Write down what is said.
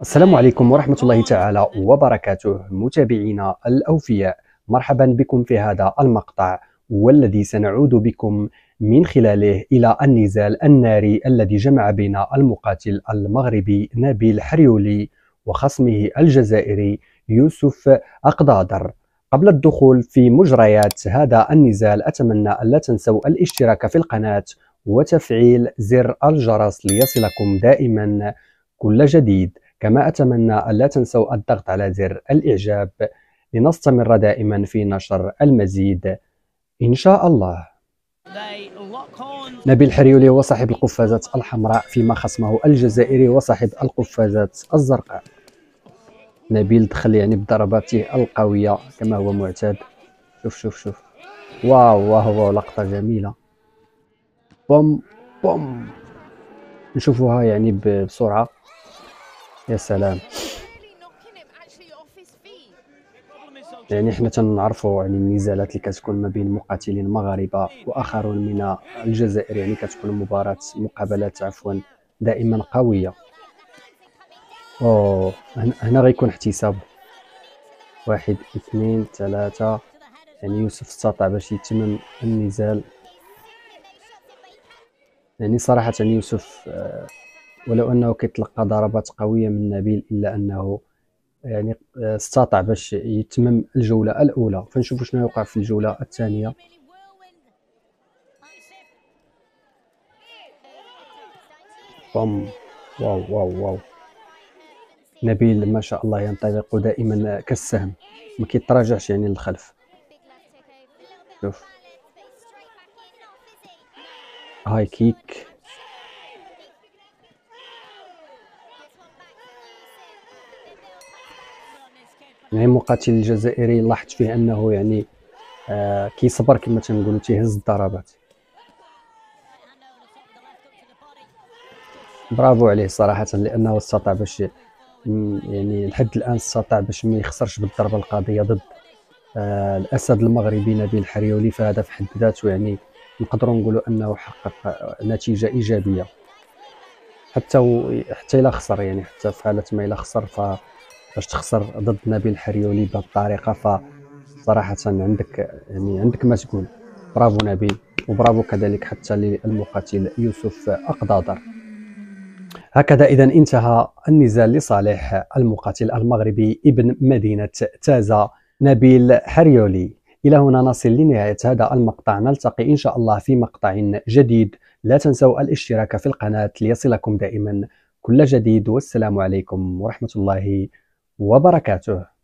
السلام عليكم ورحمة الله تعالى وبركاته. متابعينا الأوفياء مرحبا بكم في هذا المقطع والذي سنعود بكم من خلاله إلى النزال الناري الذي جمع بين المقاتل المغربي نبيل حريولي وخصمه الجزائري يوسف أقدادر. قبل الدخول في مجريات هذا النزال أتمنى ألا تنسوا الاشتراك في القناة وتفعيل زر الجرس ليصلكم دائما كل جديد. كما أتمنى ألا تنسوا الضغط على زر الإعجاب لنستمر دائما في نشر المزيد. إن شاء الله. نبيل حريولي هو صاحب القفازات الحمراء فيما خصمه الجزائري وصاحب القفازات الزرقاء. نبيل دخل يعني بضرباته القوية كما هو معتاد. شوف شوف شوف. واو واو لقطة جميلة. بوم بوم. نشوفوها يعني بسرعة. يا سلام. يعني حنا تنعرفوا يعني النزالات اللي كتكون ما بين مقاتلين مغاربه وآخرون من الجزائر يعني كتكون مباراة مقابلات عفوا دائما قوية. أوه هنا غيكون احتساب. واحد اثنين ثلاثة. يعني يوسف استطاع باش يتمم النزال. يعني صراحة يوسف آه ولو أنه كيتلقى ضربات قوية من نبيل إلا أنه يعني استطاع باش يتمم الجولة الأولى. فنشوفوا شنو يوقع في الجولة الثانية. بوم. واو واو واو. نبيل ما شاء الله ينطلق دائما كالسهم. ما كيتراجعش يعني للخلف. شوف. هاي كيك. يعني المقاتل الجزائري لاحظت فيه أنه يعني آه كيصبر كما تنقولوا تيهز الضربات. برافو عليه صراحة لأنه استطاع باش يعني لحد الآن استطاع باش ما يخسرش بالضربة القاضية ضد آه الأسد المغربي نبيل الحريولي فهذا في حد ذاته. يعني نقدروا نقولوا أنه حقق نتيجة إيجابية. حتى و... حتى إلا خسر يعني حتى في حالة ما إلا خسر ف باش تخسر ضد نبيل الحريولي بهذه الطريقة فصراحة عندك يعني عندك ما تقول برافو نبيل وبرافو كذلك حتى للمقاتل يوسف أقدادر. هكذا إذا انتهى النزال لصالح المقاتل المغربي ابن مدينة تازا نبيل حريولي إلى هنا نصل لنهاية هذا المقطع. نلتقي إن شاء الله في مقطع جديد. لا تنسوا الاشتراك في القناة ليصلكم دائما. كل جديد والسلام عليكم ورحمة الله وبركاته.